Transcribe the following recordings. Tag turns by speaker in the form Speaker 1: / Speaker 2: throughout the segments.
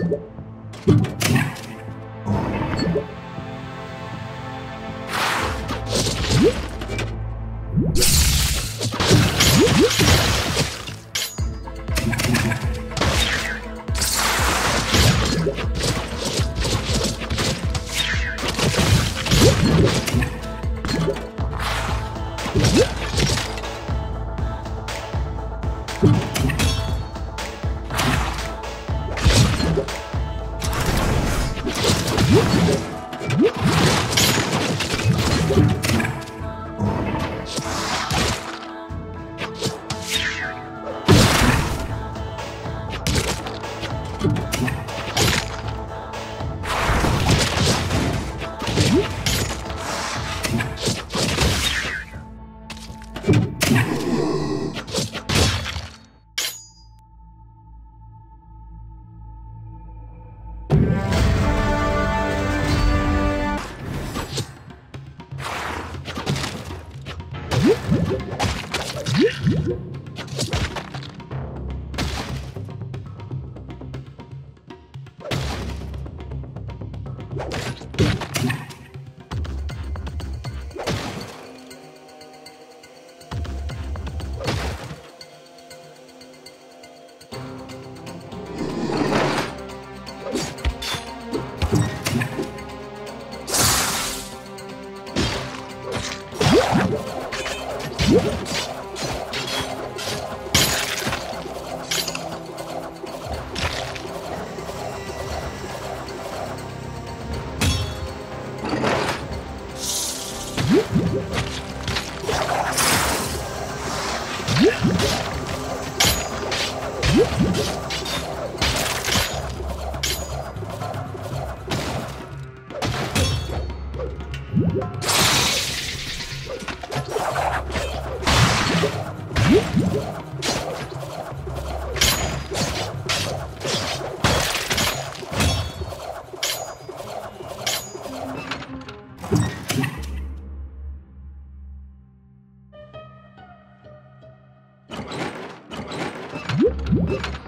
Speaker 1: you Thank you. Whoop!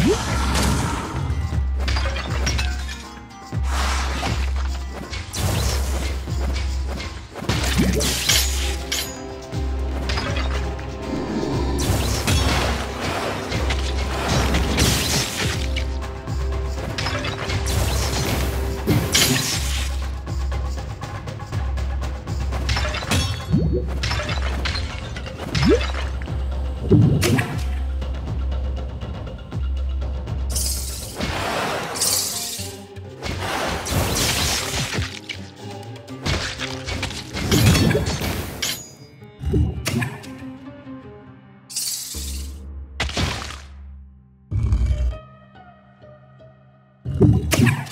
Speaker 1: Mm-hmm. Thank you.